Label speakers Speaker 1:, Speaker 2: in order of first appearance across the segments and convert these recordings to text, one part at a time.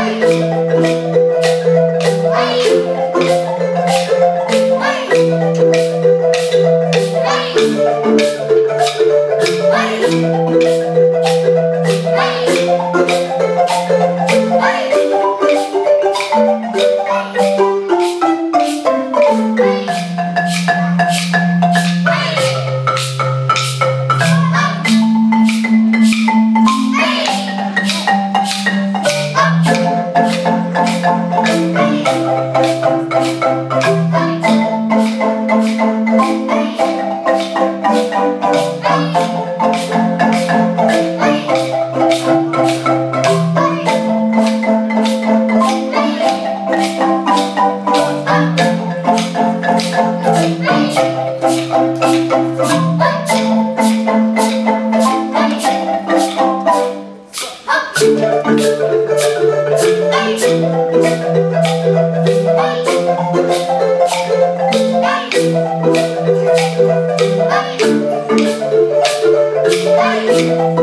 Speaker 1: Bye. Bye.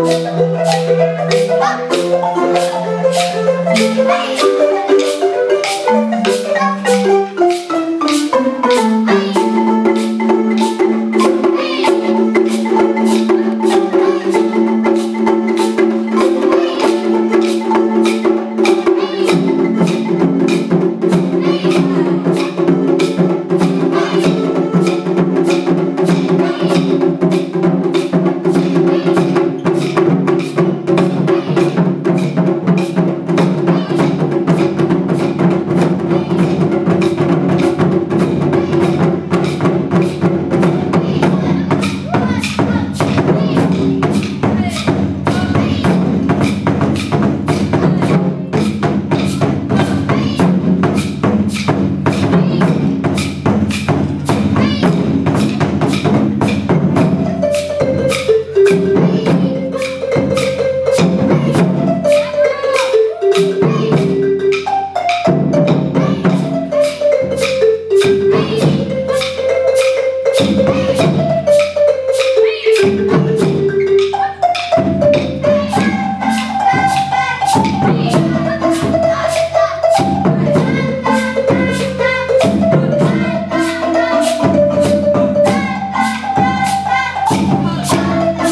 Speaker 1: Yeah.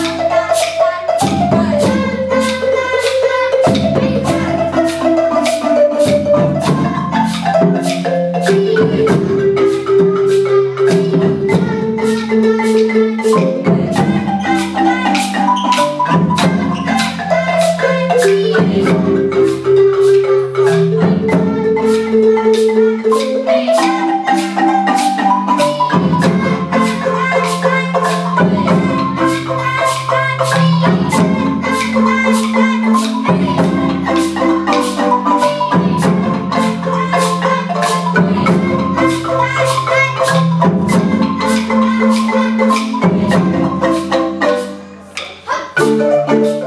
Speaker 1: Thank.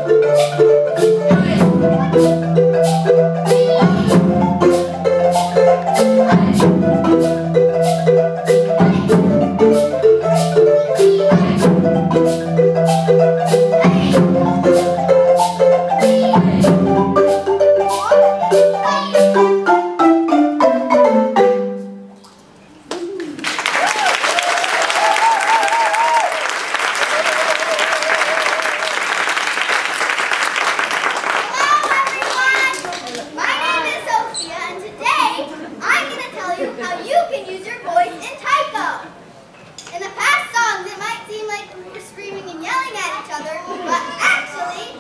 Speaker 1: Sometimes it might seem like we're screaming and yelling at each other, but actually,